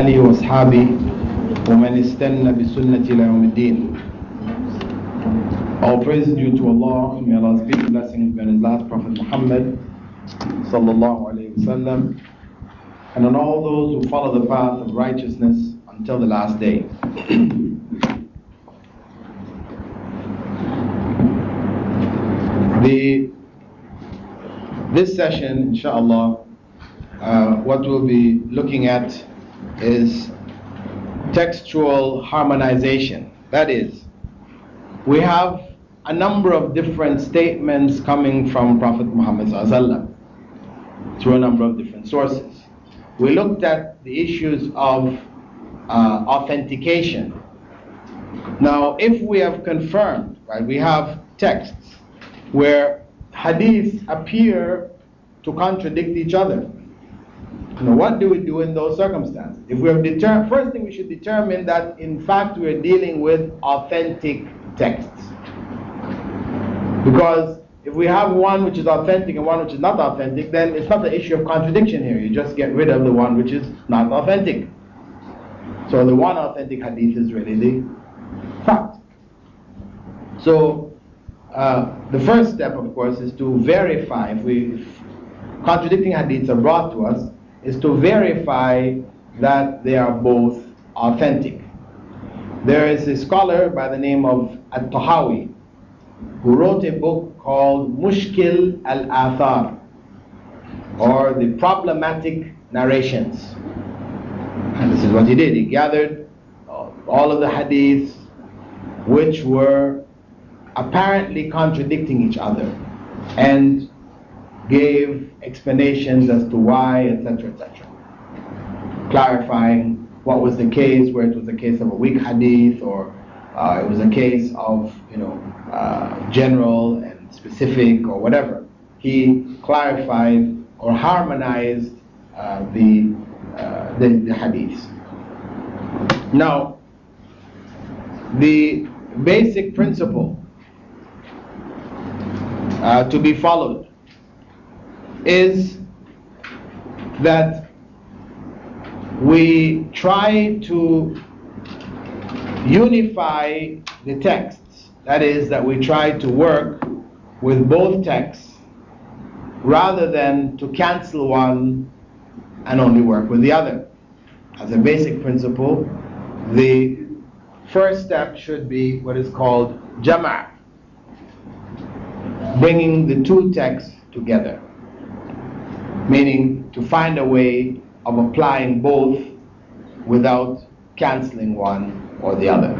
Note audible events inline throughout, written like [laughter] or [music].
آله وأصحابه ومن استنى بسنة إلى يوم الدين All praise is due to Allah, may Allah's peace and blessings be on His last Prophet Muhammad sallallahu alayhi wasallam, and on all those who follow the path of righteousness until the last day. the this session, inshallah, uh, what we'll be looking at is textual harmonization. That is, we have a number of different statements coming from Prophet Muhammad through a number of different sources. We looked at the issues of uh, authentication. Now, if we have confirmed, right, we have texts where hadiths appear to contradict each other. Now, what do we do in those circumstances? If we have determined, first thing we should determine that in fact we are dealing with authentic texts. Because if we have one which is authentic and one which is not authentic, then it's not the issue of contradiction here. You just get rid of the one which is not authentic. So the one authentic hadith is really the fact. So uh, the first step, of course, is to verify if we if contradicting hadiths are brought to us, is to verify that they are both authentic. There is a scholar by the name of At-Tahawi who wrote a book called Mushkil al-Athar or the problematic narrations. And this is what he did. He gathered uh, all of the hadiths which were apparently contradicting each other and gave explanations as to why, etc., etc. Clarifying what was the case, where it was a case of a weak hadith, or uh, it was a case of, you know, uh, general and specific, or whatever. He clarified or harmonized uh, the, uh, the the hadiths. Now, the basic principle uh, to be followed is that we try to unify the texts. That is, that we try to work with both texts rather than to cancel one and only work with the other. As a basic principle, the first step should be what is called jama', bringing the two texts together meaning to find a way of applying both without canceling one or the other.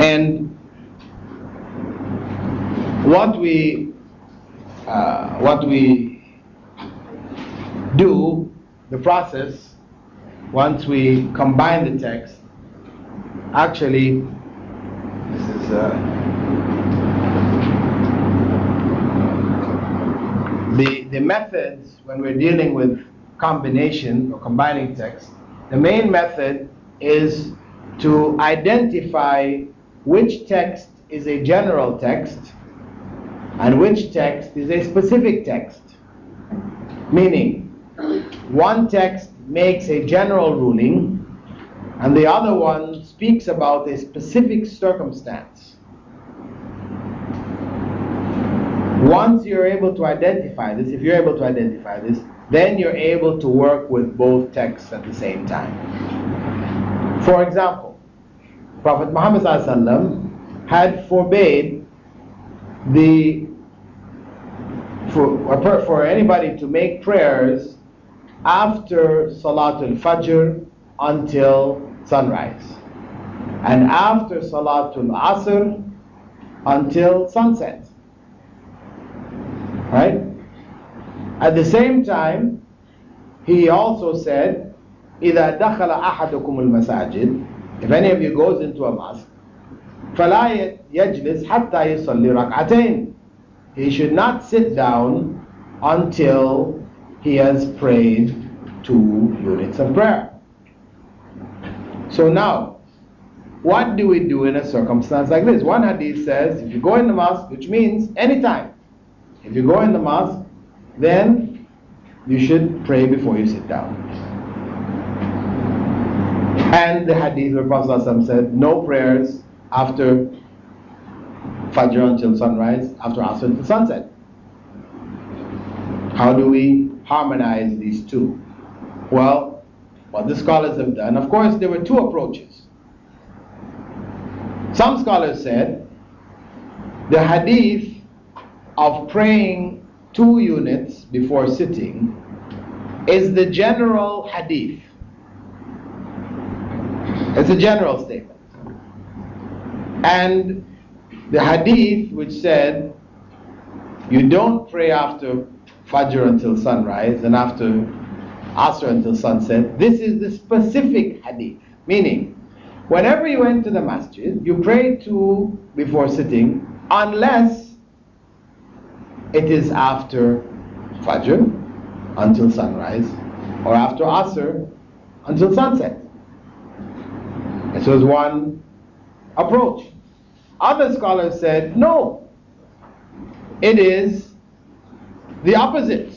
And what we uh, what we do, the process, once we combine the text, actually, this is. Uh, the, methods when we're dealing with combination or combining text, the main method is to identify which text is a general text and which text is a specific text. Meaning, one text makes a general ruling and the other one speaks about a specific circumstance. Once you're able to identify this, if you're able to identify this, then you're able to work with both texts at the same time. For example, Prophet Muhammad had forbade the for, for anybody to make prayers after Salatul Fajr until sunrise, and after Salatul Asr until sunset. Right? At the same time, he also said, إذا دخل أحدكم المساجد If any of you goes into a mosque, فلا يجلس حتى يصلي ركعتين He should not sit down until he has prayed two units of prayer. So now, what do we do in a circumstance like this? One hadith says, if you go in the mosque, which means anytime, if you go in the mosque, then you should pray before you sit down. And the hadith where Prophet said, no prayers after Fajr until sunrise, after Asr until sunset. How do we harmonize these two? Well, what the scholars have done, of course, there were two approaches. Some scholars said the hadith of praying two units before sitting is the general hadith. It's a general statement. And the hadith which said you don't pray after Fajr until sunrise and after Asr until sunset, this is the specific hadith. Meaning, whenever you enter the masjid, you pray two before sitting unless it is after Fajr until sunrise or after Asr until sunset. This was one approach. Other scholars said, no, it is the opposite.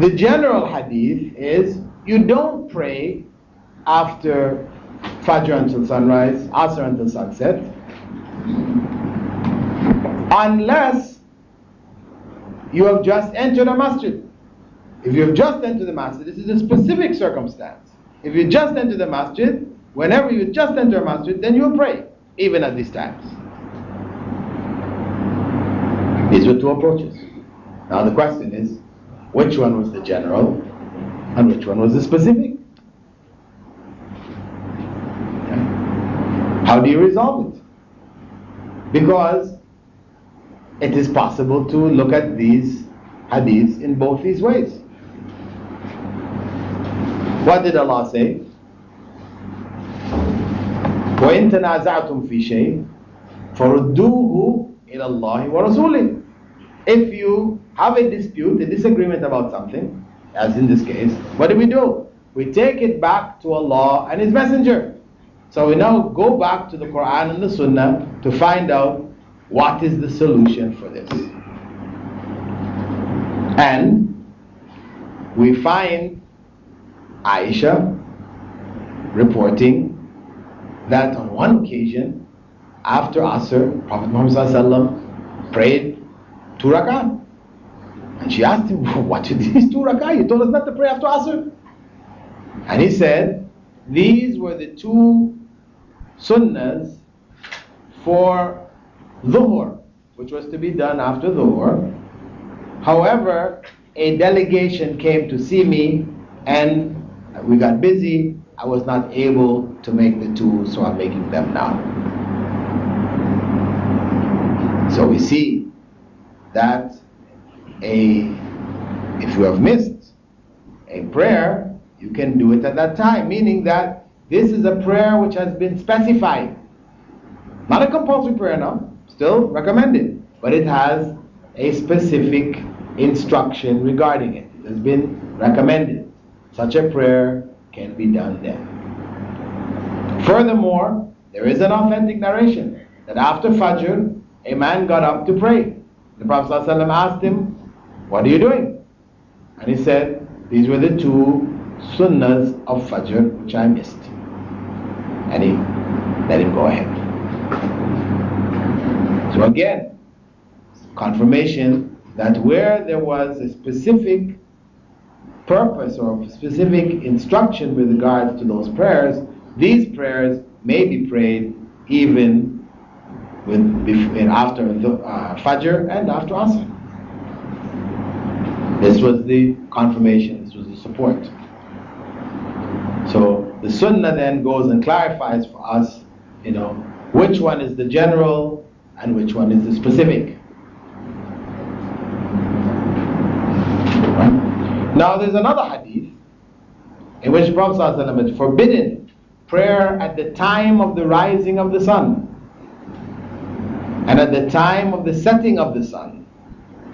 The general hadith is you don't pray after Fajr until sunrise, Asr until sunset, unless you have just entered a masjid. If you have just entered the masjid, this is a specific circumstance. If you just enter the masjid, whenever you just enter a masjid, then you pray, even at these times. These were two approaches. Now the question is, which one was the general and which one was the specific? How do you resolve it? Because it is possible to look at these hadiths in both these ways. What did Allah say? وإن تنازعتم في شيء فردوه إلى الله ورسوله If you have a dispute, a disagreement about something, as in this case, what do we do? We take it back to Allah and His Messenger. So we now go back to the Quran and the Sunnah to find out what is the solution for this. And we find Aisha reporting that on one occasion, after Asr, Prophet Muhammad prayed two rakat. And she asked him, [laughs] What are these two rakat? You told us not to pray after Asr. And he said, These were the two sunnahs for Dhuhr, which was to be done after Dhuhr. However, a delegation came to see me and we got busy. I was not able to make the two, so I'm making them now. So we see that a if you have missed a prayer, you can do it at that time, meaning that this is a prayer which has been specified. Not a compulsory prayer now, still recommended, but it has a specific instruction regarding it. It has been recommended. Such a prayer can be done then. Furthermore, there is an authentic narration that after Fajr, a man got up to pray. The Prophet ﷺ asked him, What are you doing? And he said, These were the two sunnahs of Fajr which I missed. And he let him go ahead. Again, confirmation that where there was a specific purpose or specific instruction with regards to those prayers, these prayers may be prayed even with, after uh, Fajr and after Asr. This was the confirmation, this was the support. So the Sunnah then goes and clarifies for us, you know, which one is the general and which one is the specific. Now there's another hadith in which Prophet had forbidden prayer at the time of the rising of the sun and at the time of the setting of the sun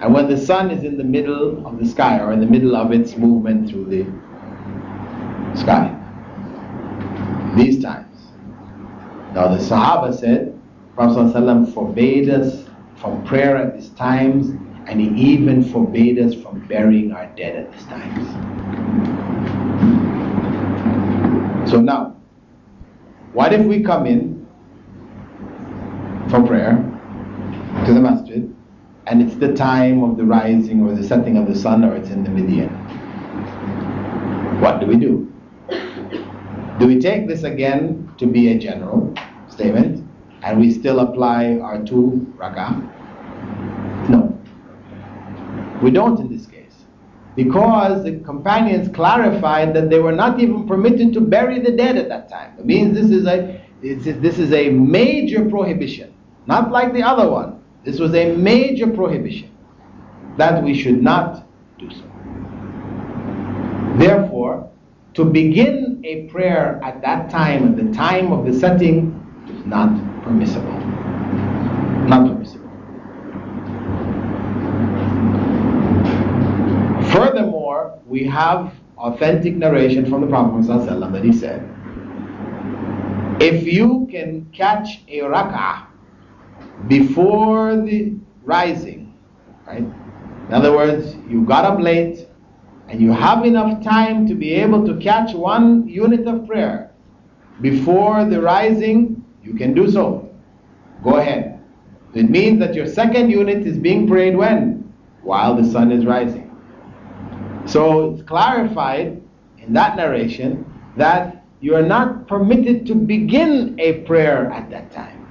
and when the sun is in the middle of the sky or in the middle of its movement through the sky. These times. Now the Sahaba said, Prophet ﷺ forbade us from prayer at these times and he even forbade us from burying our dead at these times. So now, what if we come in for prayer to the masjid and it's the time of the rising or the setting of the sun or it's in the median? What do we do? Do we take this again to be a general statement and we still apply our two rak'ah? No. We don't in this case. Because the companions clarified that they were not even permitted to bury the dead at that time. It means this is a, this is a major prohibition. Not like the other one. This was a major prohibition that we should not do so. Therefore, to begin a prayer at that time, at the time of the setting, is not permissible. Not permissible. Furthermore, we have authentic narration from the Prophet ﷺ that he said, if you can catch a rak'ah before the rising, right? In other words, you got up late, and you have enough time to be able to catch one unit of prayer before the rising, you can do so. Go ahead. It means that your second unit is being prayed when? While the sun is rising. So it's clarified in that narration that you are not permitted to begin a prayer at that time.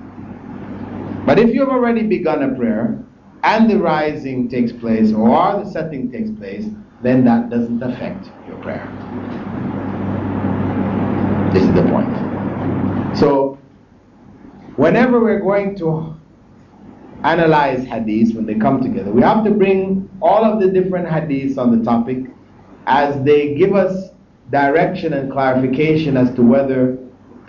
But if you've already begun a prayer and the rising takes place or the setting takes place, then that doesn't affect your prayer. This is the point. So, whenever we're going to analyze hadiths when they come together, we have to bring all of the different hadiths on the topic as they give us direction and clarification as to whether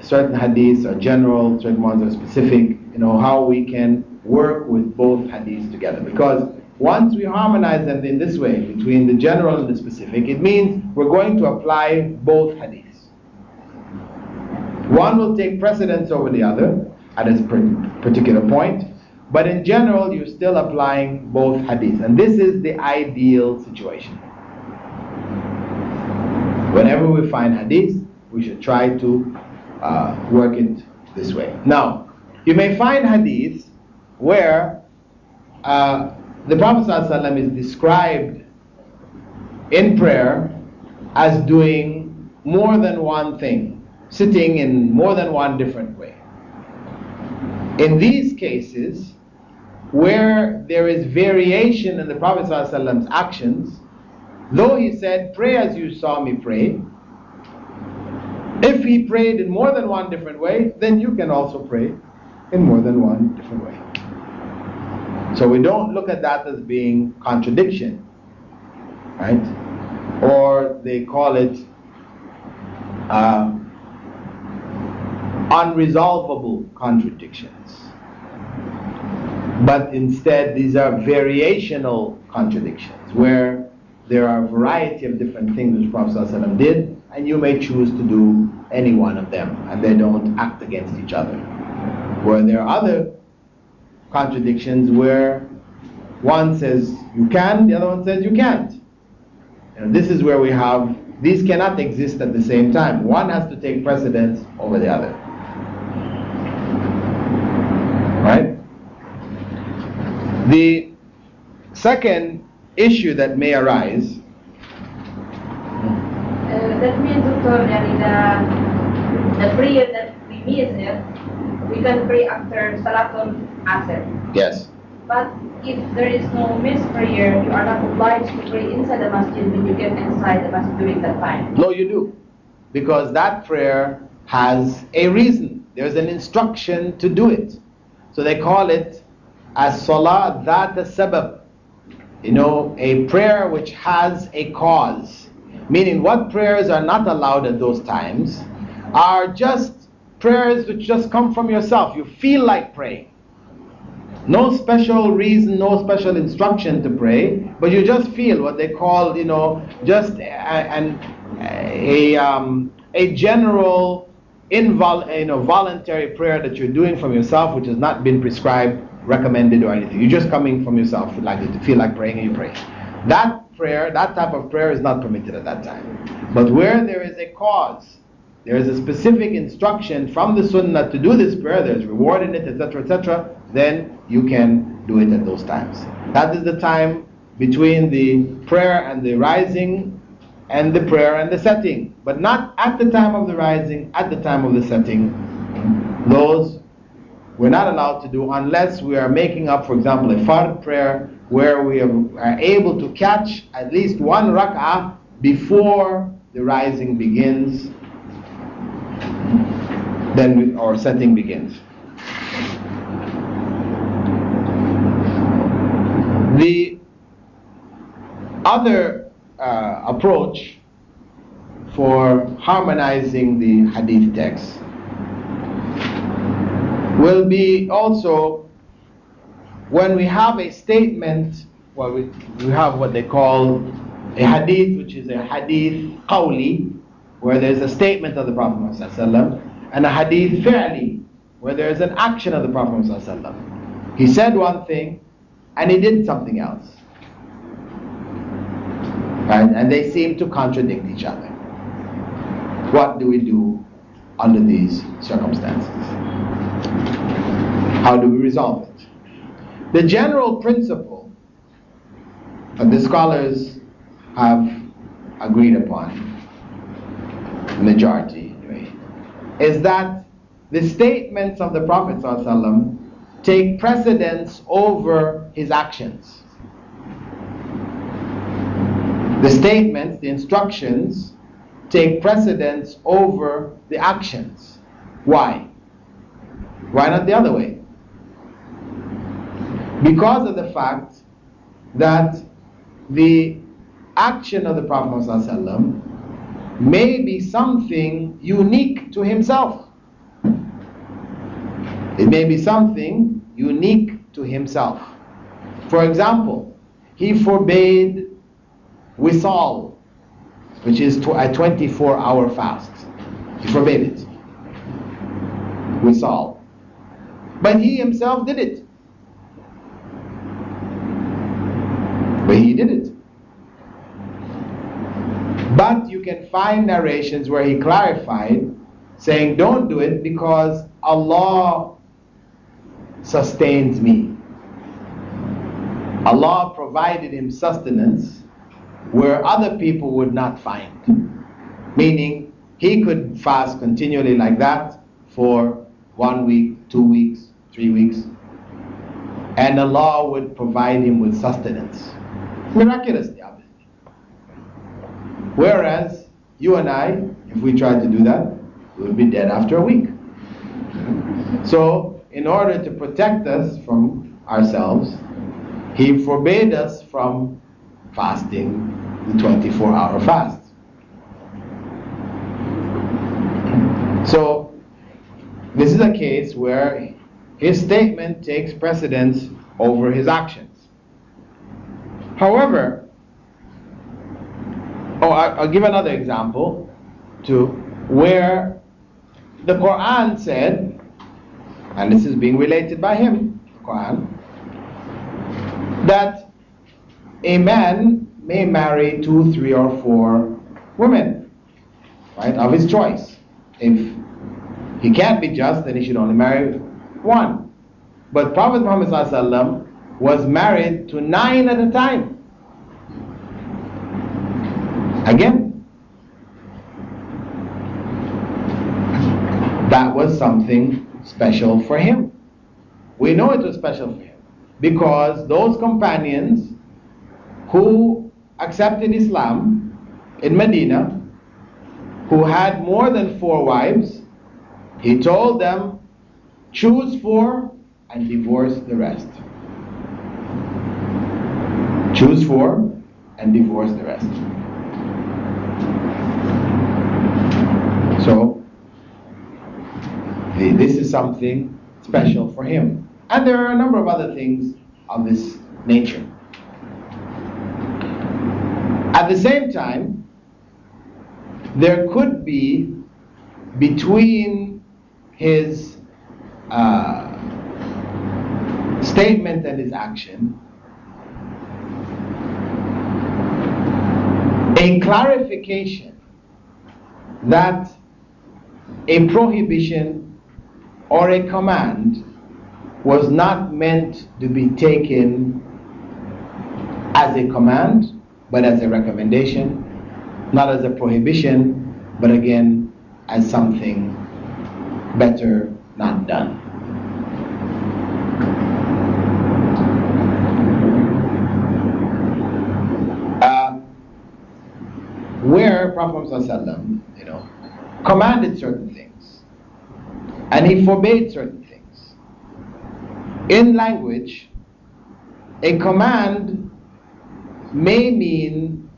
certain hadiths are general, certain ones are specific, you know, how we can work with both hadiths together. Because once we harmonize them in this way, between the general and the specific, it means we're going to apply both hadiths. One will take precedence over the other at this particular point, but in general, you're still applying both hadiths. And this is the ideal situation. Whenever we find hadith, we should try to uh, work it this way. Now, you may find hadiths where uh, the Prophet ﷺ is described in prayer as doing more than one thing, sitting in more than one different. In these cases, where there is variation in the Prophet ﷺ's actions, though he said, Pray as you saw me pray, if he prayed in more than one different way, then you can also pray in more than one different way. So we don't look at that as being contradiction, right? Or they call it uh, unresolvable contradictions. But instead, these are variational contradictions where there are a variety of different things which Prophet ﷺ did, and you may choose to do any one of them, and they don't act against each other. Where there are other contradictions where one says you can, the other one says you can't. And this is where we have, these cannot exist at the same time. One has to take precedence over the other. Right? The second issue that may arise. Uh, that means, Doctor, that the, the prayer that we miss here we can pray after Salatul Asr. Yes. But if there is no missed prayer, you are not obliged to pray inside the masjid when you get inside the masjid during that time. No, you do. Because that prayer has a reason. There's an instruction to do it. So they call it as salat that the sabab. You know, a prayer which has a cause. Meaning what prayers are not allowed at those times are just prayers which just come from yourself. You feel like praying. No special reason, no special instruction to pray, but you just feel what they call, you know, just an a, um, a general invol, you know, voluntary prayer that you're doing from yourself, which has not been prescribed, recommended, or anything. You're just coming from yourself, like to feel like praying, and you pray. That prayer, that type of prayer, is not permitted at that time. But where there is a cause, there is a specific instruction from the sunnah to do this prayer, there's reward in it, etc., etc., then you can do it at those times. That is the time between the prayer and the rising and the prayer and the setting, but not at the time of the rising, at the time of the setting. Those we're not allowed to do unless we are making up, for example, a fard prayer where we are able to catch at least one rak'ah before the rising begins, then our setting begins. The other uh, approach for harmonizing the hadith text will be also when we have a statement, well, we, we have what they call a hadith, which is a hadith qawli, where there's a statement of the Prophet and a hadith fi'li, where there's an action of the Prophet. He said one thing, and he did something else. Right? And they seem to contradict each other. What do we do under these circumstances? How do we resolve it? The general principle that the scholars have agreed upon, majority, is that the statements of the Prophet ﷺ take precedence over his actions. The statements, the instructions, take precedence over the actions. Why? Why not the other way? Because of the fact that the action of the Prophet ﷺ may be something unique to himself. It may be something unique to himself. For example, he forbade wisal, which is a 24 hour fast. He forbade it. Wisal. But he himself did it. But he did it. But you can find narrations where he clarified, saying, Don't do it because Allah sustains me. Allah provided him sustenance where other people would not find. Meaning, he could fast continually like that for one week, two weeks, three weeks, and Allah would provide him with sustenance. Miraculously. Whereas, you and I, if we tried to do that, we would be dead after a week. So, in order to protect us from ourselves, he forbade us from fasting the 24 hour fast. So, this is a case where his statement takes precedence over his actions. However, oh, I'll give another example to where the Quran said, and this is being related by him, Quran, that a man may marry two, three, or four women, right, of his choice. If he can't be just, then he should only marry one. But Prophet Muhammad was married to nine at a time. Again, that was something special for him. We know it was special for him because those companions who accepted Islam in Medina, who had more than four wives, he told them, choose four and divorce the rest. Choose four and divorce the rest. So, this is something special for him. And there are a number of other things of this nature. At the same time, there could be between his uh, statement and his action a clarification that a prohibition or a command was not meant to be taken as a command, but as a recommendation, not as a prohibition, but again, as something better not done. Uh, where Prophet you know, commanded certain things and he forbade certain things. In language, a command may mean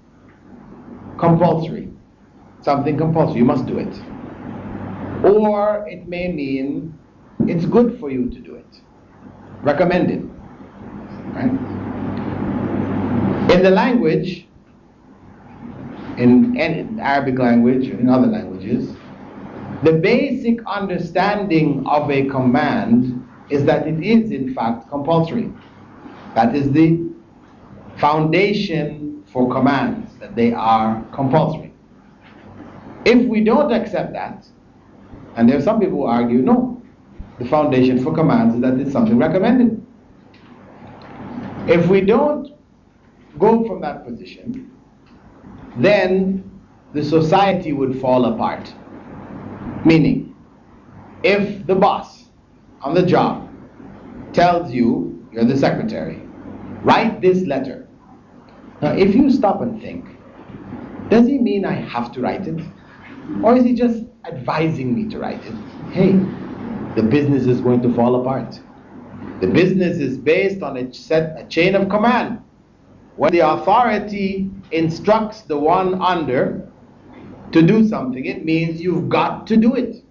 compulsory, something compulsory, you must do it. Or it may mean it's good for you to do it, recommended. Right? In the language, in, in Arabic language in other languages, the basic understanding of a command is that it is in fact compulsory. That is the foundation for commands, that they are compulsory. If we don't accept that, and there are some people who argue, no, the foundation for commands is that it's something recommended. If we don't go from that position, then the society would fall apart. Meaning, if the boss on the job tells you, you're the secretary, write this letter. Now, if you stop and think, does he mean I have to write it? Or is he just advising me to write it? Hey, the business is going to fall apart. The business is based on a set, a chain of command. When the authority instructs the one under to do something, it means you've got to do it.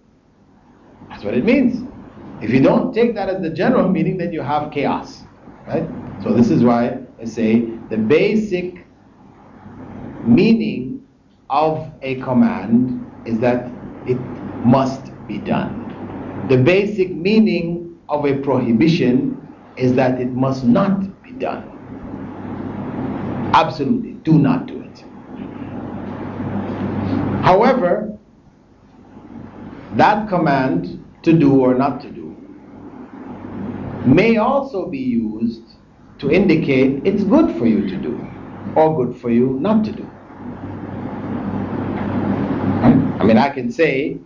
That's what it means. If you don't take that as the general meaning, then you have chaos. Right? So this is why I say the basic meaning of a command is that it must be done. The basic meaning of a prohibition is that it must not be done. Absolutely, do not do it. However, that command to do or not to do may also be used to indicate it's good for you to do or good for you not to do. I mean, I can say,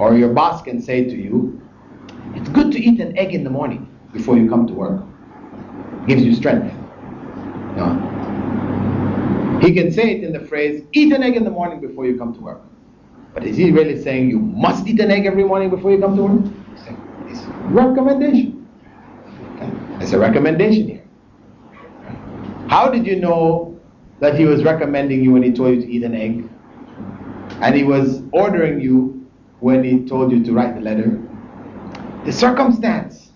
or your boss can say to you, it's good to eat an egg in the morning before you come to work. gives you strength. He can say it in the phrase, eat an egg in the morning before you come to work. But is he really saying you must eat an egg every morning before you come to work? It's a recommendation. It's a recommendation here. How did you know that he was recommending you when he told you to eat an egg? And he was ordering you when he told you to write the letter? The circumstance.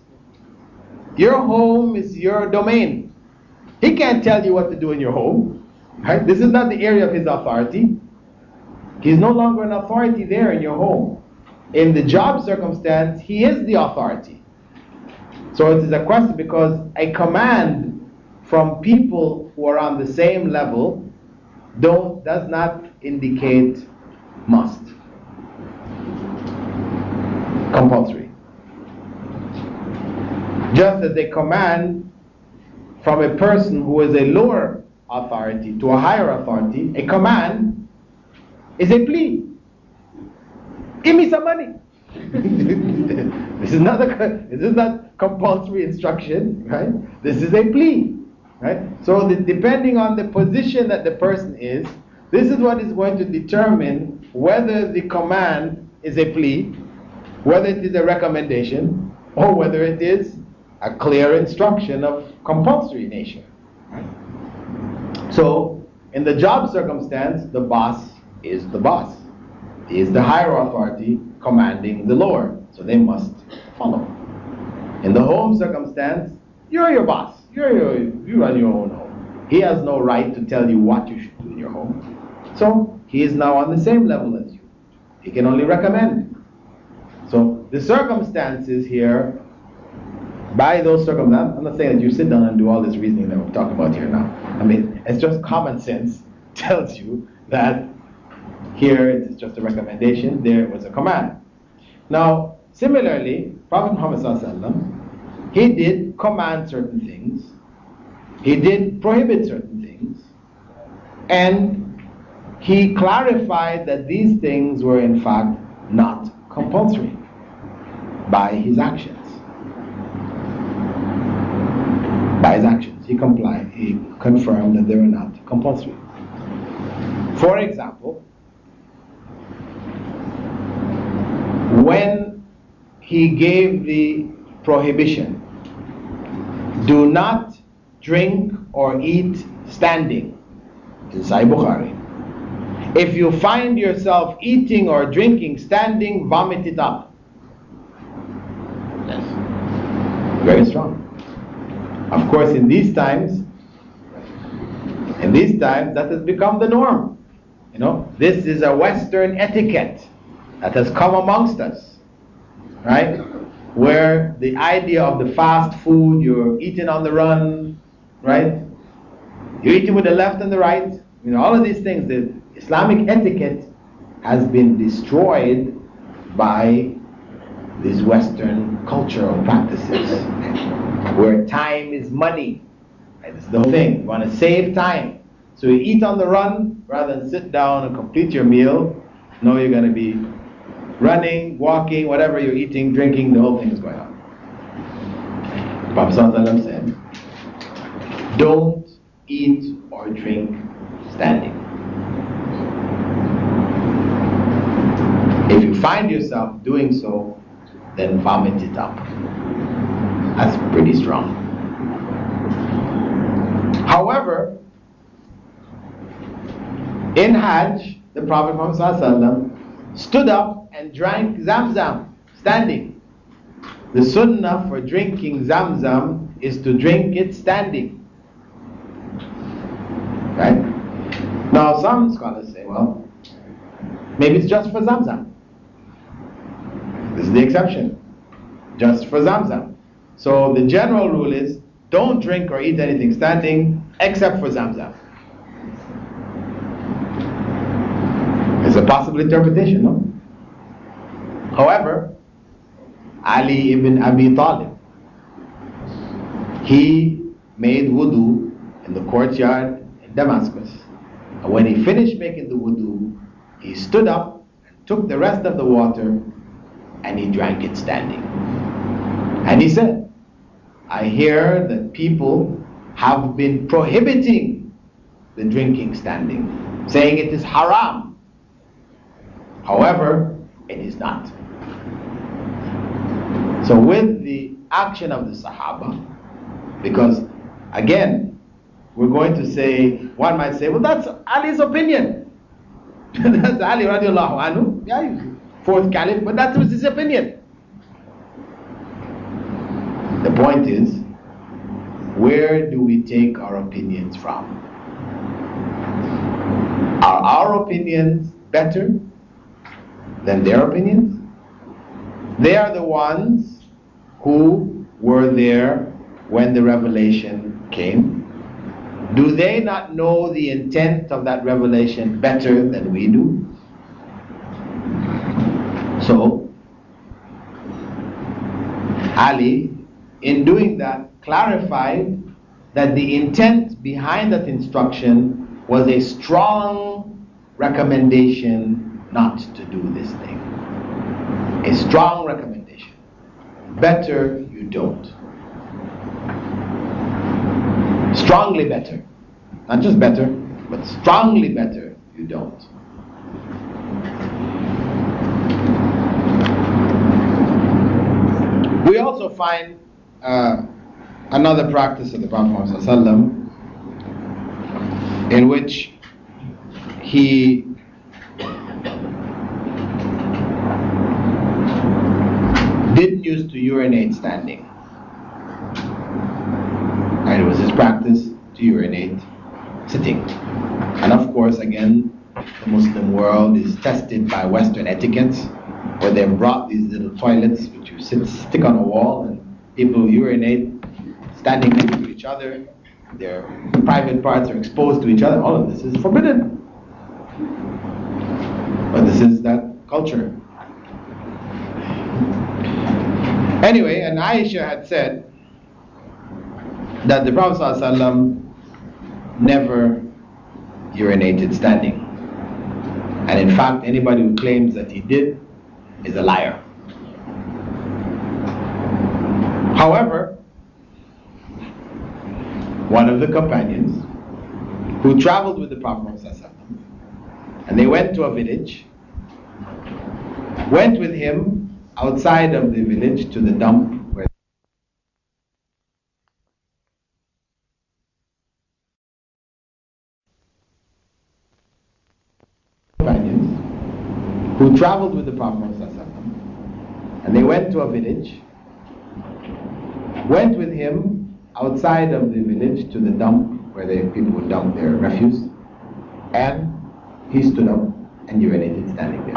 Your home is your domain. He can't tell you what to do in your home. Right? This is not the area of his authority. He's no longer an authority there in your home. In the job circumstance, he is the authority. So it is a question because a command from people who are on the same level don't does not indicate must. Compulsory. Just as a command from a person who is a lower authority to a higher authority, a command is a plea. Give me some money. [laughs] this is not a, this is not compulsory instruction, right? This is a plea, right? So the, depending on the position that the person is, this is what is going to determine whether the command is a plea, whether it is a recommendation, or whether it is a clear instruction of compulsory nature. So, in the job circumstance, the boss is the boss. He is the higher authority commanding the lower. So they must follow. In the home circumstance, you're your boss. You're your, you run your own home. He has no right to tell you what you should do in your home. So he is now on the same level as you. He can only recommend. So the circumstances here by those circumstances, I'm not saying that you sit down and do all this reasoning that we're talking about here now. I mean, it's just common sense [laughs] tells you that Here it's just a recommendation, there it was a command. Now, similarly, Prophet Muhammad he did command certain things, he did prohibit certain things, and he clarified that these things were in fact not compulsory by his actions. By his actions, he complied, he confirmed that they were not compulsory. For example, when he gave the prohibition do not drink or eat standing in Sahih Bukhari. If you find yourself eating or drinking standing, vomit it up. Yes. Very strong. Of course, in these times, in these times, that has become the norm. You know, this is a Western etiquette that has come amongst us, right? Where the idea of the fast food, you're eating on the run, right? You're eating with the left and the right. You know, all of these things, the Islamic etiquette has been destroyed by these Western cultural practices, where time is money. Right? Is the thing. You want to save time. So you eat on the run rather than sit down and complete your meal. Know you're going to be running, walking, whatever you're eating, drinking, the whole thing is going on. Prophet said, Don't eat or drink standing. If you find yourself doing so, then vomit it up. That's pretty strong. However, in Hajj, the Prophet Muhammad stood up and drank Zamzam, standing. The sunnah for drinking Zamzam is to drink it standing. Right? Now, some scholars say, well, maybe it's just for Zamzam. This is the exception. Just for Zamzam. So the general rule is don't drink or eat anything standing except for Zamzam. It's a possible interpretation, no? However, Ali ibn Abi Talib, he made wudu in the courtyard in Damascus. And when he finished making the wudu, he stood up and took the rest of the water and he drank it standing. And he said, I hear that people have been prohibiting the drinking standing, saying it is haram. However, it is not. So with the action of the Sahaba, because again, we're going to say, one might say, well, that's Ali's opinion. [laughs] that's Ali radiallahu anhu, yeah, fourth caliph, but that was his opinion. The point is, where do we take our opinions from? Are our opinions better than their opinions? They are the ones who were there when the revelation came? Do they not know the intent of that revelation better than we do? So, Ali, in doing that, clarified that the intent behind that instruction was a strong recommendation not to do this thing. A strong recommendation better you don't. Strongly better. Not just better, but strongly better you don't. We also find uh, another practice of the Prophet Muhammad in which he didn't used to urinate standing. And it was his practice to urinate sitting. And of course, again, the Muslim world is tested by Western etiquettes, where they've brought these little toilets which you sit, stick on a wall, and people urinate standing next to each other. Their private parts are exposed to each other. All of this is forbidden. But this is that culture. Anyway, and Aisha had said that the Prophet ﷺ never urinated standing. And in fact, anybody who claims that he did is a liar. However, one of the companions who traveled with the Prophet and they went to a village, went with him outside of the village to the dump where companions who traveled with the Prophet and they went to a village, went with him outside of the village to the dump where the people dump their refuse, and he stood up and urinated standing there.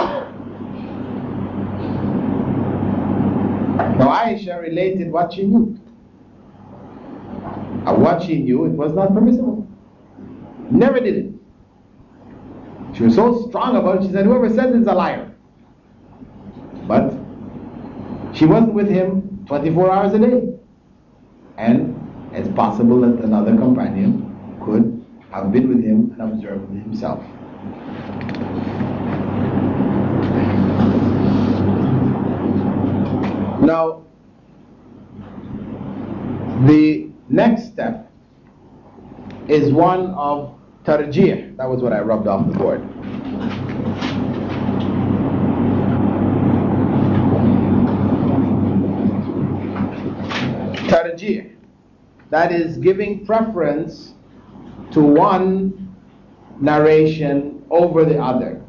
Now Aisha related what she knew. And what she knew, it was not permissible. Never did it. She was so strong about it, she said, whoever says it's a liar. But she wasn't with him 24 hours a day. And it's possible that another companion could have been with him and observed himself. Now, the next step is one of tarjih. That was what I rubbed off the board. Tarjih. That is giving preference to one narration over the other.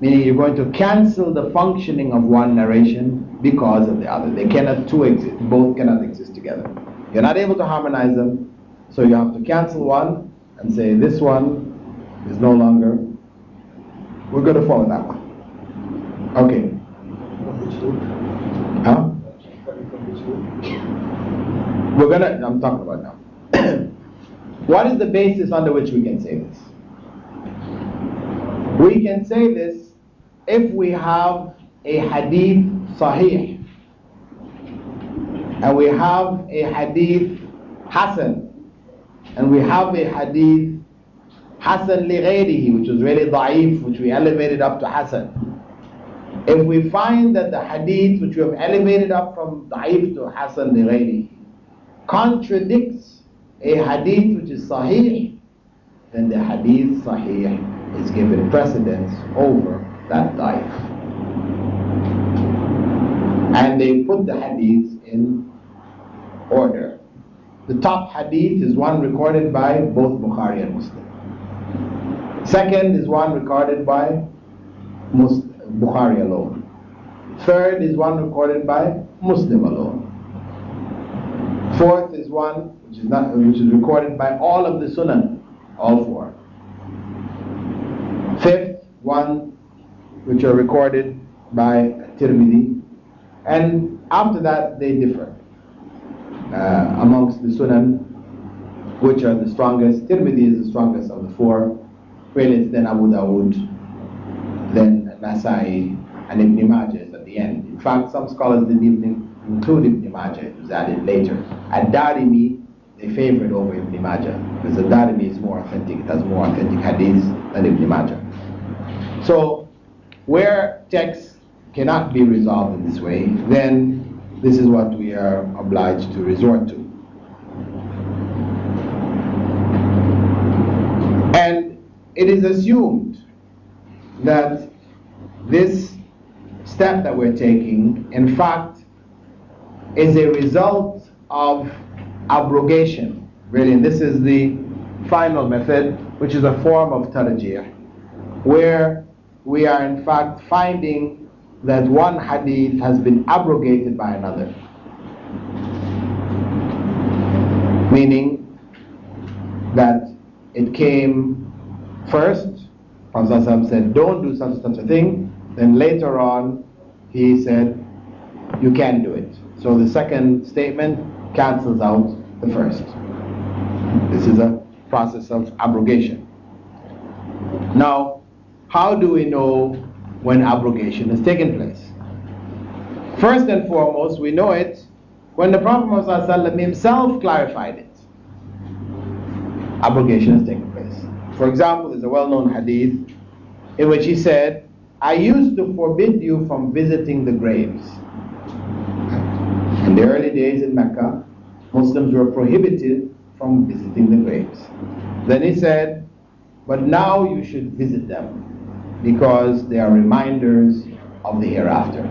Meaning you're going to cancel the functioning of one narration because of the other. They cannot two exist. Both cannot exist together. You're not able to harmonize them, so you have to cancel one and say this one is no longer. We're going to follow that one. Okay. Huh? We're gonna. I'm talking about now. [clears throat] what is the basis under which we can say this? We can say this if we have a hadith sahih and we have a hadith hasan and we have a hadith hasan li which was really da'if which we elevated up to hasan if we find that the hadith which we have elevated up from da'if to hasan li contradicts a hadith which is sahih then the hadith sahih is given precedence over that da'if and they put the hadiths in order. The top hadith is one recorded by both Bukhari and Muslim. Second is one recorded by Muslim, Bukhari alone. Third is one recorded by Muslim alone. Fourth is one which is not which is recorded by all of the Sunan, all four. Fifth, one which are recorded by Tirmidhi, and after that they differ uh, amongst the Sunan, which are the strongest. Tirmidhi is the strongest of the four. Really, it's then Abu Dawood, then Nasai, and Ibn Majah is at the end. In fact, some scholars didn't even include Ibn Majah, it was added later. At Darimi, they favored over Ibn Majah, because the Darimi is more authentic, it has more authentic hadiths than Ibn Majah. So, where texts cannot be resolved in this way, then this is what we are obliged to resort to. And it is assumed that this step that we're taking, in fact, is a result of abrogation. Really, and this is the final method, which is a form of tarjih, where we are in fact finding that one hadith has been abrogated by another. Meaning that it came first, Prophet said, don't do such and such a thing. Then later on, he said, you can do it. So the second statement cancels out the first. This is a process of abrogation. Now, how do we know when abrogation has taken place. First and foremost, we know it when the Prophet Muhammad himself clarified it. Abrogation has taken place. For example, there's a well known hadith in which he said, I used to forbid you from visiting the graves. In the early days in Mecca, Muslims were prohibited from visiting the graves. Then he said, But now you should visit them because they are reminders of the hereafter.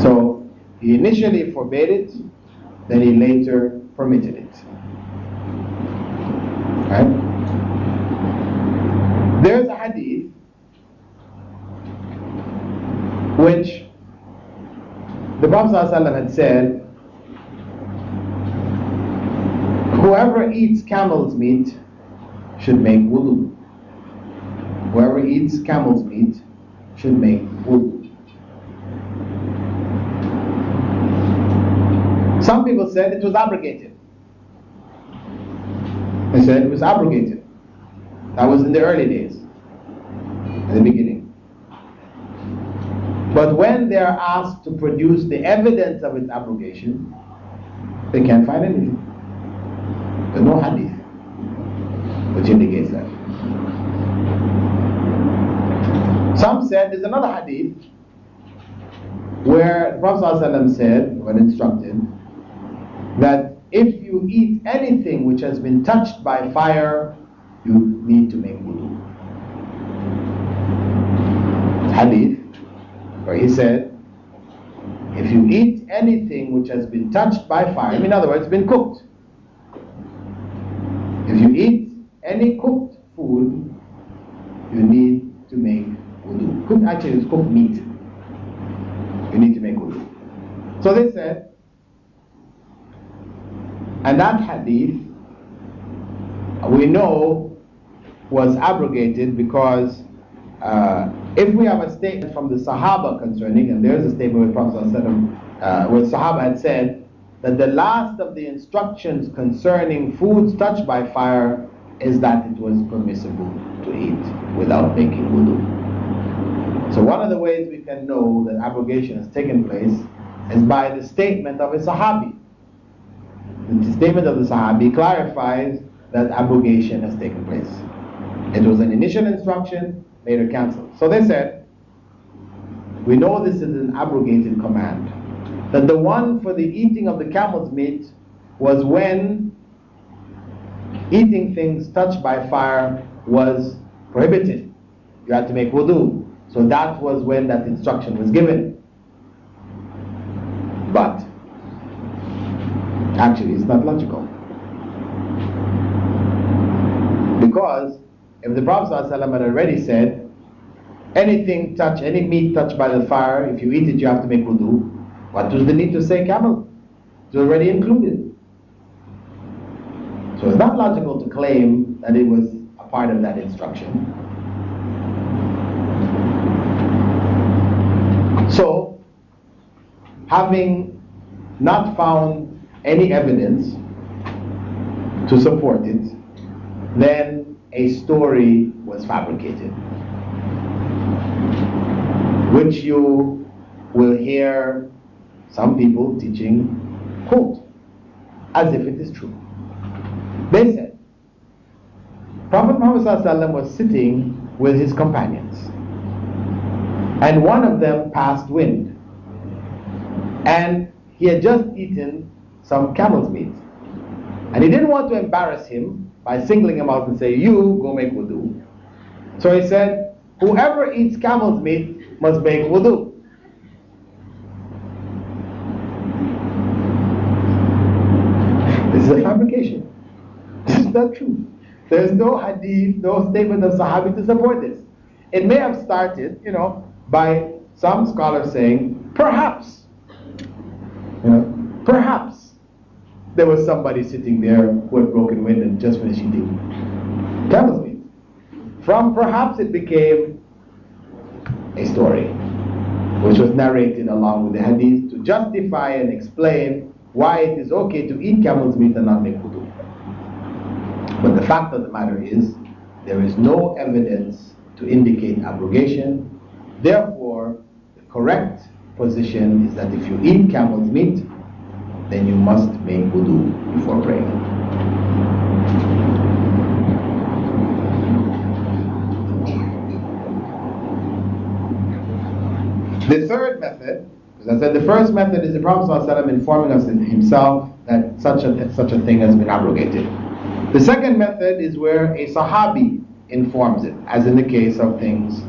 So he initially forbade it, then he later permitted it. There's a hadith which Prophet ﷺ had said, Whoever eats camel's meat should make wudu. Whoever eats camel's meat should make wudu. Some people said it was abrogated. They said it was abrogated. That was in the early days, in the beginning. But when they are asked to produce the evidence of its abrogation, they can't find anything. There's no hadith which indicates that. Some said there's another hadith where Prophet ﷺ said, when instructed, that if you eat anything which has been touched by fire, you need to make wudu. Hadith, he said, if you eat anything which has been touched by fire, in other words, been cooked. If you eat any cooked food, you need to make wudu. Cooked actually is cooked meat. You need to make wudu. So they said, and that hadith we know was abrogated because uh, if we have a statement from the Sahaba concerning, and there's a statement with Prophet uh, where Sahaba had said that the last of the instructions concerning foods touched by fire is that it was permissible to eat without making wudu. So one of the ways we can know that abrogation has taken place is by the statement of a Sahabi. The statement of the Sahabi clarifies that abrogation has taken place. It was an initial instruction, So they said, we know this is an abrogated command. That the one for the eating of the camel's meat was when eating things touched by fire was prohibited. You had to make wudu. So that was when that instruction was given. But actually, it's not logical. Because if the Prophet ﷺ had already said, anything touch, any meat touched by the fire, if you eat it, you have to make wudu, what was the need to say camel? It's already included. So it's not logical to claim that it was a part of that instruction. So, having not found any evidence to support it, then a story was fabricated, which you will hear some people teaching, quote, as if it is true. They said, Prophet Muhammad was sitting with his companions, and one of them passed wind, and he had just eaten some camel's meat. And he didn't want to embarrass him by singling him out and say, You go make wudu. So he said, Whoever eats camel's meat must make wudu. This is a fabrication. This is not true. There's no hadith, no statement of Sahabi to support this. It may have started, you know, by some scholars saying, perhaps, you know, perhaps there was somebody sitting there who had broken wind and just finished eating camel's meat. From perhaps it became a story, which was narrated along with the hadith to justify and explain why it is okay to eat camel's meat and not make. But the fact of the matter is, there is no evidence to indicate abrogation. Therefore, the correct position is that if you eat camel's meat, then you must make wudu before praying. The third method, as I said, the first method is the Prophet ﷺ informing us himself that such a, such a thing has been abrogated. The second method is where a Sahabi informs it, as in the case of things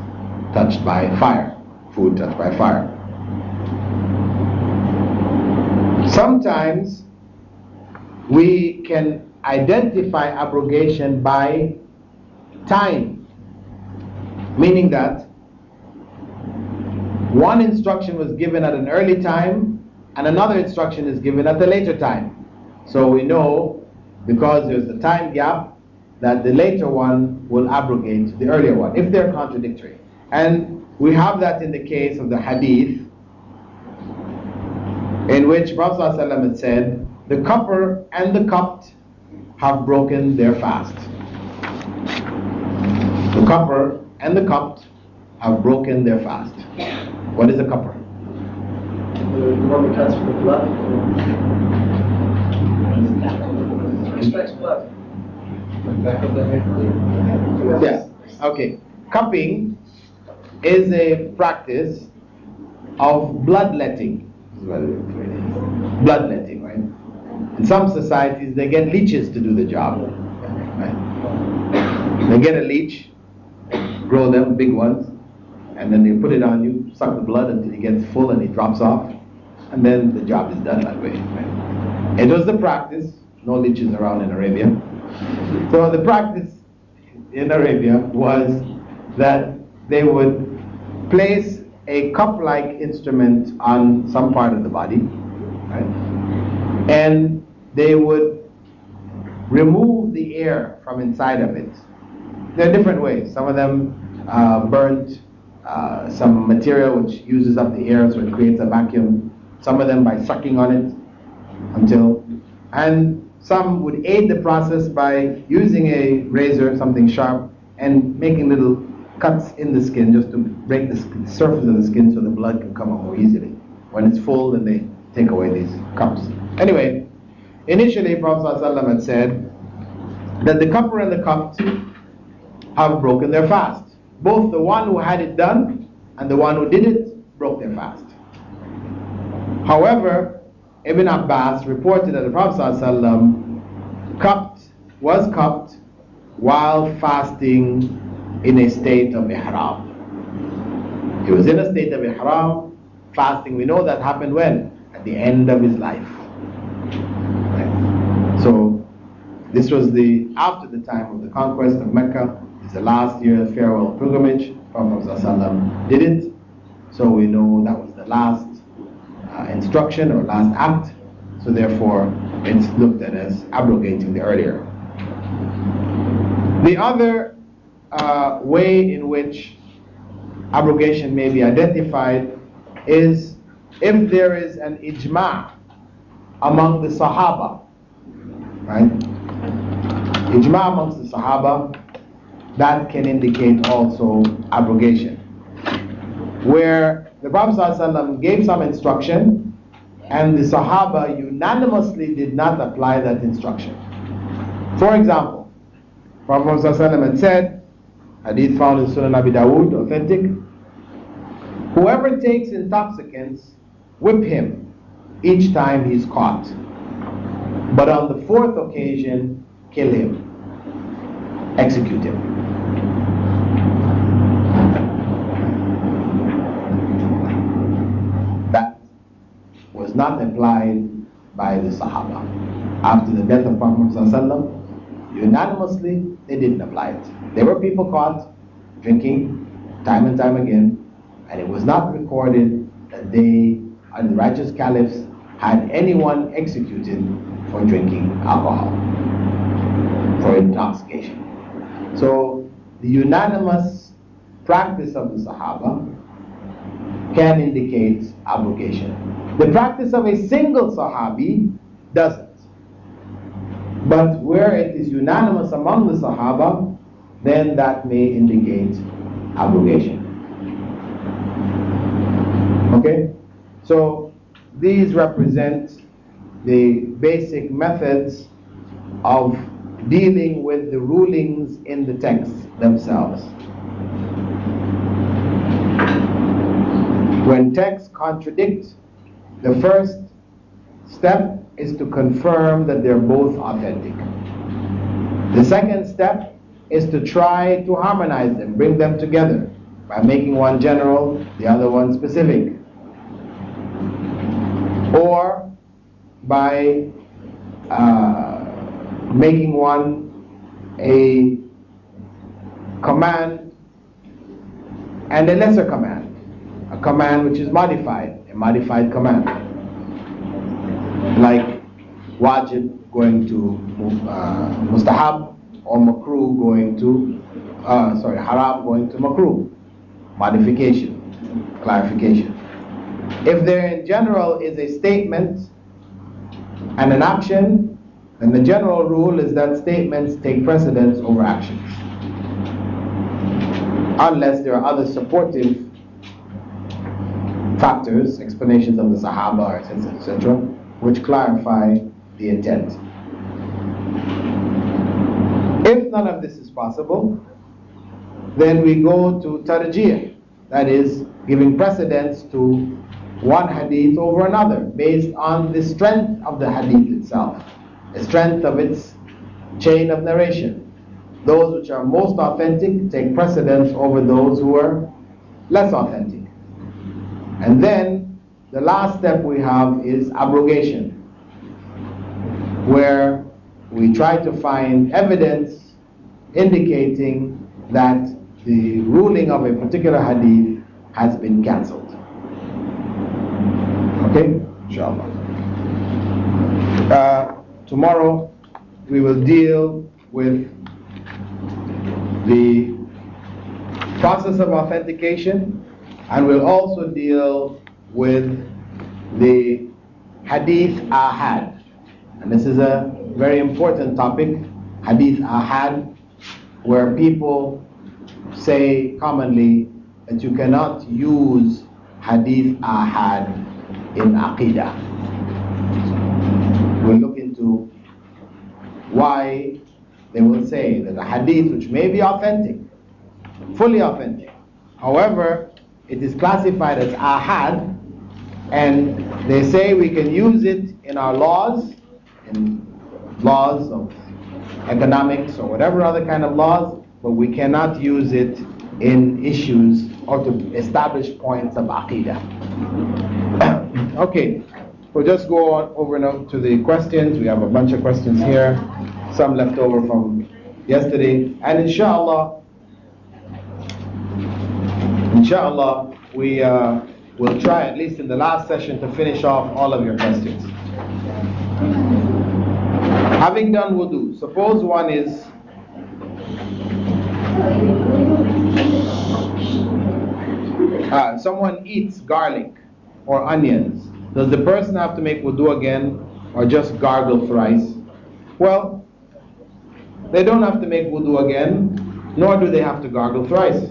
touched by fire, food touched by fire. Sometimes we can identify abrogation by time, meaning that one instruction was given at an early time and another instruction is given at a later time. So we know because there's a time gap that the later one will abrogate the earlier one if they're contradictory. And we have that in the case of the hadith in which Prophet ﷺ had said, the cupper and the cupped have broken their fast. The cupper and the cupped have broken their fast. What is a cupper? The one that transfers the blood. Extracts blood. Yeah. Okay. Cupping is a practice of bloodletting. Bloodletting, right? In some societies, they get leeches to do the job. Right? They get a leech, grow them, big ones, and then they put it on you, suck the blood until it gets full and it drops off, and then the job is done that way. Right? It was the practice, no leeches around in Arabia. So the practice in Arabia was that they would place a cup-like instrument on some part of the body, right? and they would remove the air from inside of it. There are different ways. Some of them uh, burnt uh, some material which uses up the air, so it creates a vacuum. Some of them by sucking on it until, and some would aid the process by using a razor, something sharp, and making little cuts in the skin just to break the surface of the skin so the blood can come out more easily. When it's full, then they take away these cups. Anyway, initially Prophet ﷺ had said that the cupper and the cupped have broken their fast. Both the one who had it done and the one who did it broke their fast. However, Ibn Abbas reported that the Prophet ﷺ cupped, was cupped while fasting in a state of ihram. He was in a state of ihram, fasting. We know that happened when? At the end of his life. Right. So this was the after the time of the conquest of Mecca. It's the last year farewell pilgrimage. Prophet ﷺ did it. So we know that was the last uh, instruction or last act. So therefore, it's looked at as abrogating the earlier. The other uh, way in which abrogation may be identified is if there is an ijma among the Sahaba, right? Ijma amongst the Sahaba, that can indicate also abrogation. Where the Prophet ﷺ gave some instruction and the Sahaba unanimously did not apply that instruction. For example, Prophet ﷺ had said, hadith found in Sunan Abi Dawud, authentic, whoever takes intoxicants, whip him each time he's caught. But on the fourth occasion, kill him, execute him. That was not applied by the Sahaba. After the death of Prophet unanimously, they didn't apply it. There were people caught drinking time and time again, and it was not recorded that they, and the righteous caliphs, had anyone executed for drinking alcohol, for intoxication. So the unanimous practice of the Sahaba can indicate abrogation. The practice of a single Sahabi doesn't. But where it is unanimous among the Sahaba, then that may indicate abrogation. Okay? So these represent the basic methods of dealing with the rulings in the text themselves. When texts contradict, the first step is to confirm that they're both authentic. The second step is to try to harmonize them, bring them together by making one general, the other one specific. Or by uh, making one a command and a lesser command, a command which is modified, a modified command, like wajib going to uh, mustahab or makruh going to, uh, sorry, haram going to makruh, modification, clarification. If there in general is a statement and an action, then the general rule is that statements take precedence over actions. Unless there are other supportive factors, explanations of the Sahaba, etc., etc., which clarify the intent. If none of this is possible, then we go to tarjih, that is, giving precedence to one hadith over another based on the strength of the hadith itself, the strength of its chain of narration. Those which are most authentic take precedence over those who are less authentic. And then the last step we have is abrogation, where we try to find evidence indicating that the ruling of a particular hadith has been cancelled. Okay? Inshallah. Uh, tomorrow we will deal with the process of authentication and we'll also deal with the hadith ahad. And this is a very important topic, hadith ahad, where people say commonly that you cannot use hadith ahad in Aqidah. We'll look into why they will say that a hadith which may be authentic, fully authentic, however, it is classified as ahad, and they say we can use it in our laws, in laws of economics or whatever other kind of laws, but we cannot use it in issues or to establish points of aqidah. [coughs] Okay, we'll just go on over now to the questions. We have a bunch of questions here, some left over from yesterday. And inshallah, inshallah, we uh, will try at least in the last session to finish off all of your questions. Having done wudu, suppose one is uh, someone eats garlic or onions, does the person have to make wudu again or just gargle thrice? Well, they don't have to make wudu again, nor do they have to gargle thrice.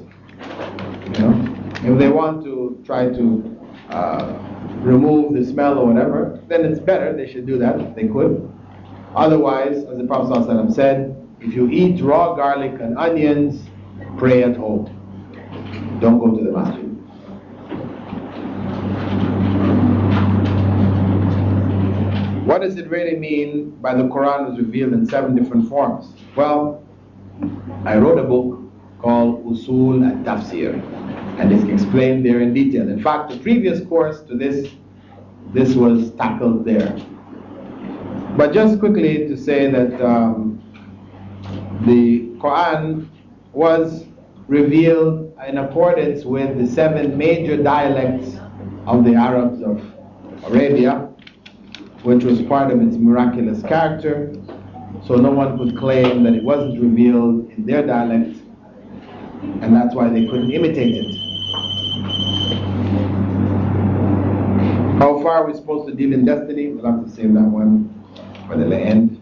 You know, if they want to try to uh, remove the smell or whatever, then it's better. They should do that if they could. Otherwise, as the Prophet ﷺ said, if you eat raw garlic and onions, pray at home. Don't go to the masjid. What does it really mean by the Quran was revealed in seven different forms? Well, I wrote a book called Usul at-Tafsir, and it's explained there in detail. In fact, the previous course to this, this was tackled there. But just quickly to say that um, the Quran was revealed in accordance with the seven major dialects of the Arabs of Arabia, which was part of its miraculous character. So no one could claim that it wasn't revealed in their dialect, and that's why they couldn't imitate it. How far are we supposed to deal in destiny? We'll have to save that one for the end.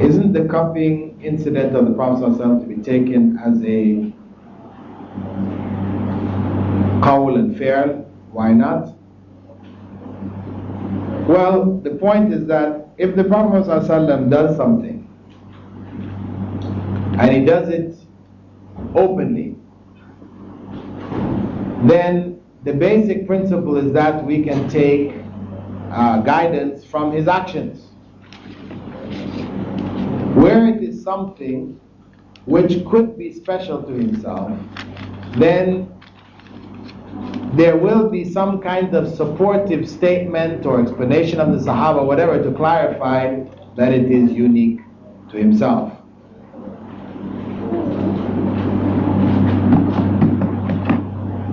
Isn't the cupping incident of the Prophet to be taken as a qawl and fi'l. Why not? Well, the point is that if the Prophet does something and he does it openly, then the basic principle is that we can take uh, guidance from his actions. Where it is something which could be special to himself, then there will be some kind of supportive statement or explanation of the Sahaba, whatever, to clarify that it is unique to himself.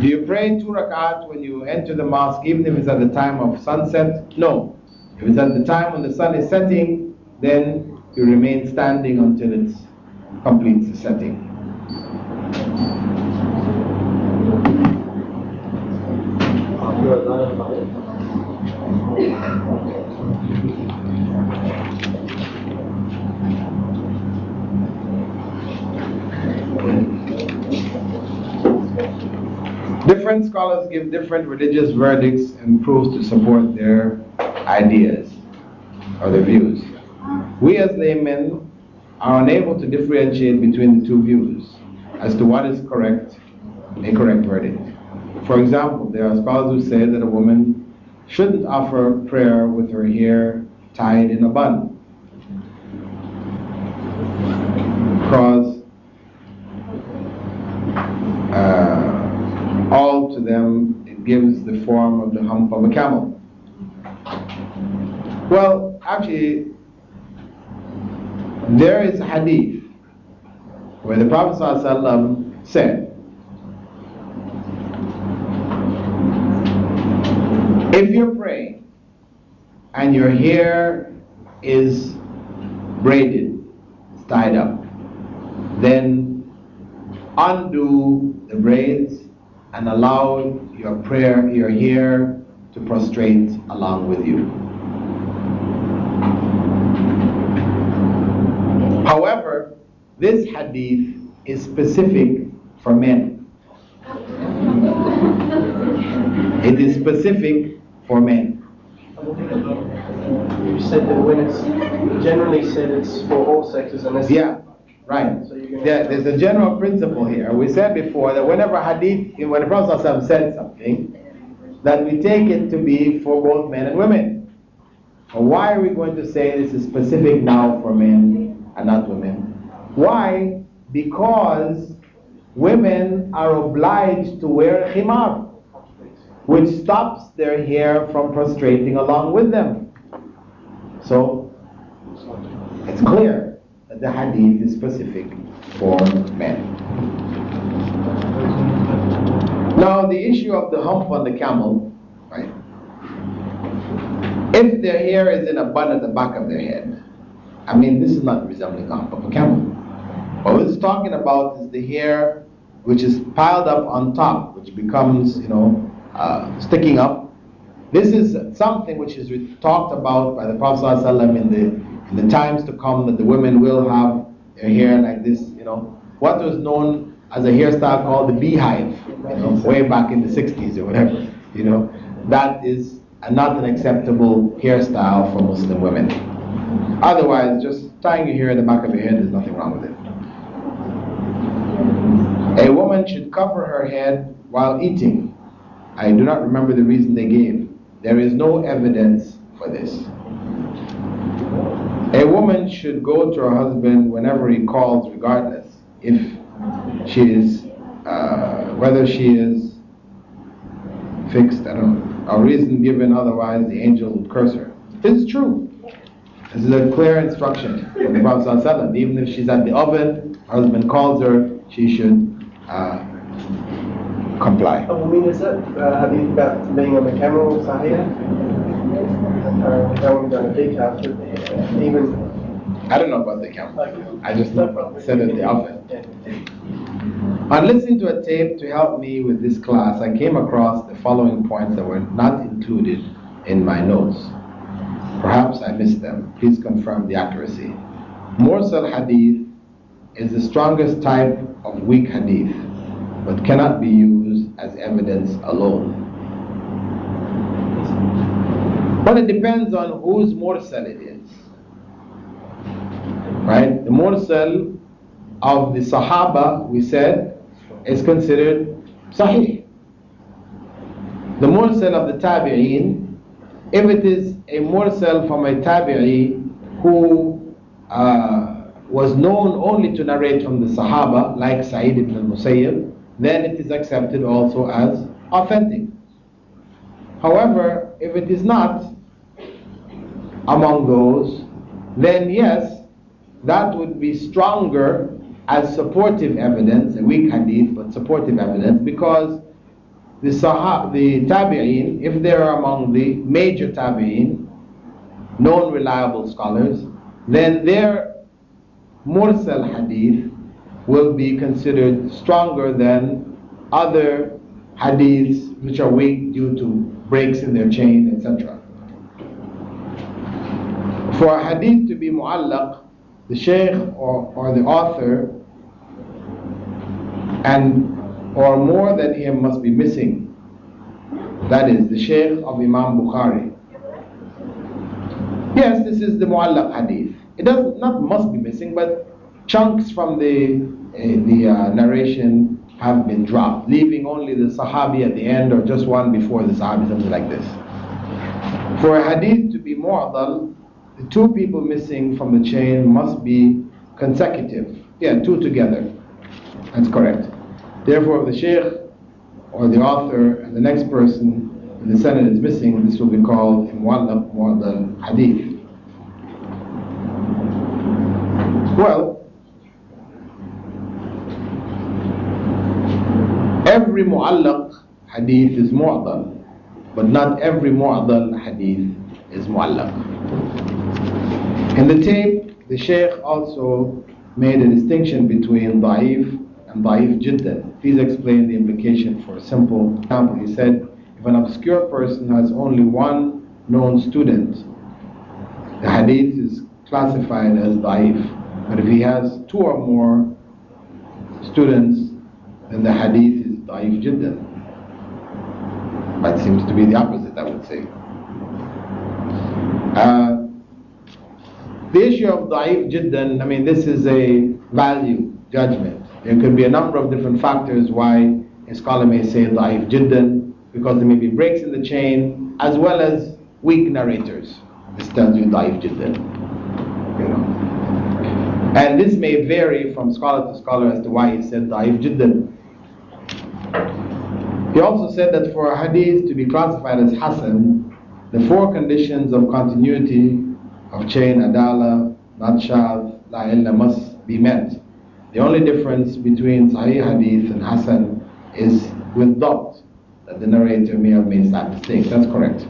Do you pray two rakat when you enter the mosque, even if it's at the time of sunset? No. If it's at the time when the sun is setting, then you remain standing until it completes the setting. Different scholars give different religious verdicts and proofs to support their ideas or their views. We as laymen are unable to differentiate between the two views as to what is correct, and correct verdict. For example, there are scholars who say that a woman shouldn't offer prayer with her hair tied in a bun. Because uh, all to them it gives the form the hump of a camel. Well, actually, there is a hadith where the Prophet ﷺ said, If you're praying and your hair is braided, tied up, then undo the braids and allow your prayer, you're here to prostrate along with you. However, this hadith is specific for men. It is specific for men. You said that when it's generally said it's for all sexes unless Yeah, right. So Yeah, there's a general principle here. We said before that whenever hadith, when the Prophet ﷺ said something, that we take it to be for both men and women. Why are we going to say this is specific now for men and not women? Why? Because women are obliged to wear khimar, which stops their hair from prostrating along with them. So, it's clear the hadith is specific for men. Now, the issue of the hump on the camel, right? If their hair is in a bun at the back of their head, I mean, this is not resembling the hump of a camel. What it's talking about is the hair which is piled up on top, which becomes, you know, uh, sticking up. This is something which is talked about by the Prophet ﷺ in the in the times to come that the women will have their hair like this, you know. What was known as a hairstyle called the beehive, you know, way back in the 60s or whatever, you know. That is a, not an acceptable hairstyle for Muslim women. Otherwise, just tying your hair in the back of your head, there's nothing wrong with it. A woman should cover her head while eating. I do not remember the reason they gave. There is no evidence for this. A woman should go to her husband whenever he calls, regardless if she is, uh, whether she is fixed, I don't know, a reason given, otherwise the angel will curse her. This is true. This is a clear instruction from the Prophet. Even if she's at the oven, her husband calls her, she should uh, comply. Oh, I mean, is that uh, about on the? Uh, how we've done a detail to even. I don't know about the camel. I just said at the. Yeah. On listening to a tape to help me with this class, I came across the following points that were not included in my notes. Perhaps I missed them. Please confirm the accuracy. Mursal hadith is the strongest type of weak hadith. but cannot be used as evidence alone. Well, it depends on whose mursal it is. Right? The mursal of the Sahaba, we said, is considered sahih. The mursal of the tabi'een, if it is a mursal from a tabi'i who uh, was known only to narrate from the Sahaba, like Sa'id ibn al-Musayyib, then it is accepted also as authentic. However, if it is not among those, then yes, that would be stronger as supportive evidence, a weak hadith, but supportive evidence, because the sahab, the tabi'in, if they are among the major tabi'in, known reliable scholars, then their mursal hadith will be considered stronger than other hadiths which are weak due to breaks in their chain, etc. For a hadith to be mu'allaq, the shaykh or, or the author and or more than him must be missing. That is the shaykh of Imam Bukhari. Yes, this is the mu'allaq hadith. It does not must be missing, but chunks from the uh, the uh, narration have been dropped, leaving only the sahabi at the end or just one before the sahabi, something like this. For a hadith to be mu'adal, the two people missing from the chain must be consecutive. Yeah, two together. That's correct. Therefore, if the sheikh or the author and the next person in the sanad is missing, this will be called mu'allaq mu'adal hadith. Well, every mu'allaq hadith is mu'adal, but not every mu'adal hadith is mu'allaq. In the tape, the Sheikh also made a distinction between da'if and da'if jiddan. Please explain the implication for a simple example. He said, if an obscure person has only one known student, the hadith is classified as da'if. But if he has two or more students, then the hadith is da'if jiddan. That seems to be the opposite, I would say. Uh, the issue of da'if jiddan, I mean, this is a value judgment. There could be a number of different factors why a scholar may say da'if jiddan, because there may be breaks in the chain, as well as weak narrators. This tells you da'if jiddan. You know. And this may vary from scholar to scholar as to why he said da'if jiddan. He also said that for a hadith to be classified as hasan, the four conditions of continuity of chain, adala, not shadh, la illa must be met. The only difference between Sahih Hadith and Hasan is with doubt that the narrator may have made that mistake. That's correct.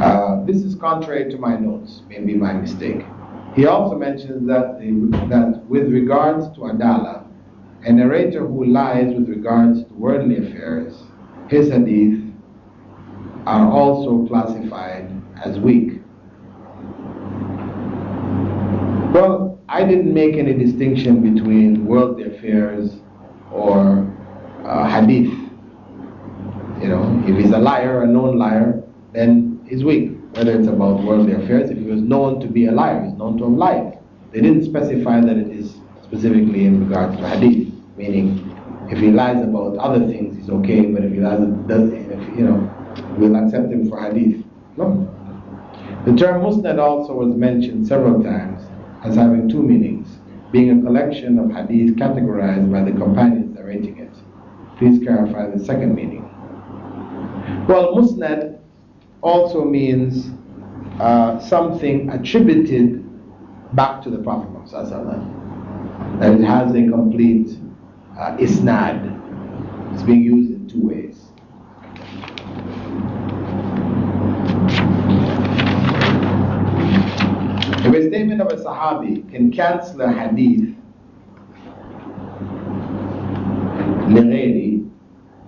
Uh, this is contrary to my notes, maybe my mistake. He also mentions that, the, that with regards to Adala, a narrator who lies with regards to worldly affairs, his hadith are also classified as weak. Well, I didn't make any distinction between worldly affairs or uh, hadith. You know, if he's a liar, a known liar, then he's weak. Whether it's about worldly affairs, if he was known to be a liar, he's known to have lied. They didn't specify that it is specifically in regards to hadith, meaning if he lies about other things, he's okay, but if he lies, does, if, you know, we'll accept him for hadith. No. The term musnad also was mentioned several times as having two meanings, being a collection of hadith categorized by the companions narrating it. Please clarify the second meaning. Well, musnad also means uh, something attributed back to the Prophet that it has a complete uh, isnad. It's being used in two ways. If a statement of a Sahabi can cancel a hadith,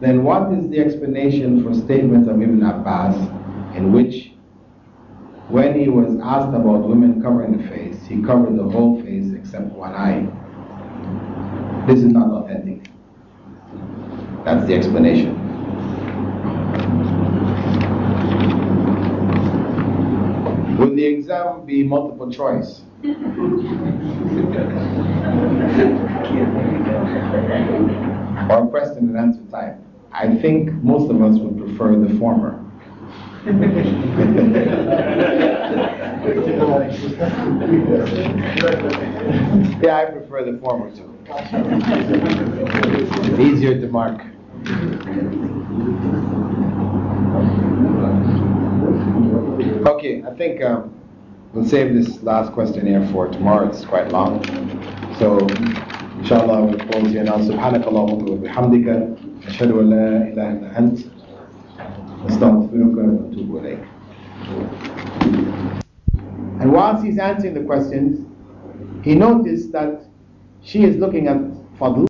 then what is the explanation for statements of Ibn Abbas in which when he was asked about women covering the face, he covered the whole face except one eye? This is not authentic. That's the explanation. Will the exam be multiple choice? or question and answer type? I think most of us would prefer the former. [laughs] yeah, I prefer the former too. It's easier to mark. Okay, I think um, we'll save this last question here for tomorrow. It's quite long. So, inshallah, we'll close here now. سبحانك اللهم وبحمدك أشهد أن لا إله إلا أنت نستغفرك ونتوب إليك. And whilst he's answering the questions, he noticed that she is looking at Fadl